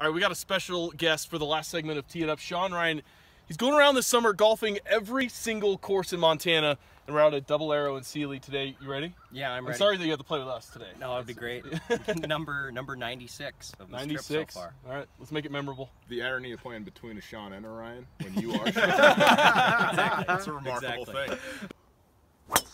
All right, we got a special guest for the last segment of Tee It Up. Sean Ryan, he's going around this summer golfing every single course in Montana, and we're out at Double Arrow in Seeley today. You ready? Yeah, I'm I'm ready. sorry that you have to play with us today. No, it'd be great. number number 96 of this 96. trip so far. All right, let's make it memorable. The irony of playing between a Sean and a Ryan when you are. Sean. exactly. That's a remarkable Exactly. thing.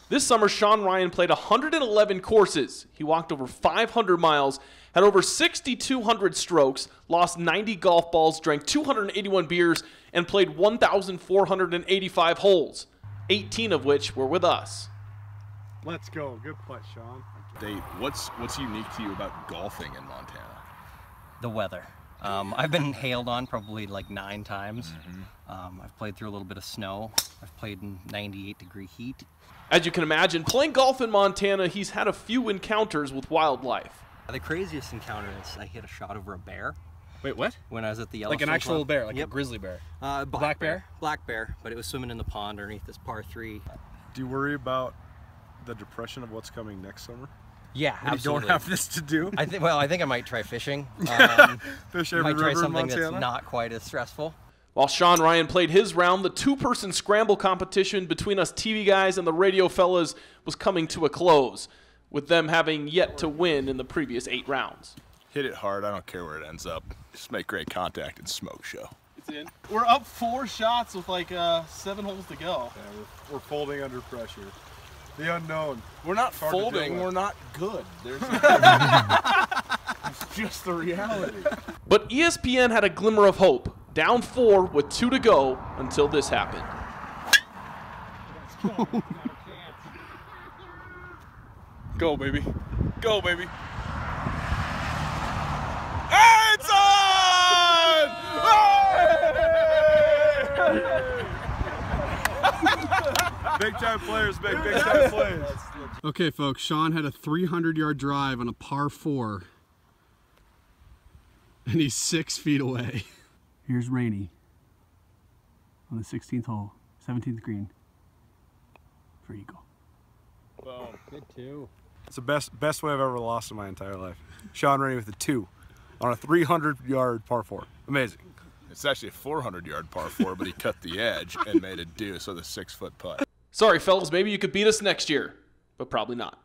This summer, Sean Ryan played 111 courses. He walked over 500 miles, had over 6,200 strokes, lost 90 golf balls, drank 281 beers, and played 1,485 holes, 18 of which were with us. Let's go. Good putt, Sean. Dave, what's what's unique to you about golfing in Montana? The weather. Um, I've been hailed on probably like nine times. Mm-hmm. Um, I've played through a little bit of snow. I've played in 98 degree heat. As you can imagine, playing golf in Montana, he's had a few encounters with wildlife. The craziest encounter is I hit a shot over a bear Wait, what? when I was at the Like an actual Club. bear, like Yep. a grizzly bear. Uh, black, black bear? Black bear, but it was swimming in the pond underneath this par three. Do you worry about the depression of what's coming next summer? Yeah, When absolutely. You don't have this to do. I think. Well, I think I might try fishing. Um, Fish every might try river in something that's not quite as stressful. While Sean Ryan played his round, the two person scramble competition between us TV guys and the radio fellas was coming to a close, with them having yet to win in the previous eight rounds. Hit it hard. I don't care where it ends up. Just make great contact and smoke show. It's in. We're up four shots with like uh, seven holes to go. Yeah, we're, we're folding under pressure. The unknown. We're not hard to deal folding. We're not good. There's it's just the reality. But ESPN had a glimmer of hope, down four with two to go until this happened. Go, baby. Go, baby. It's on! Big time players make big time players. Okay, folks. Sean had a 300 yard drive on a par four, and he's six feet away. Here's Rainey on the 16th hole, 17th green for Eagle. Well, good two. It's the best best way I've ever lost in my entire life. Shaun Rainey with a two on a 300 yard par four. Amazing. It's actually a 400 yard par four, but he cut the edge and made a deuce with a six foot putt. Sorry, fellas, maybe you could beat us next year, but probably not.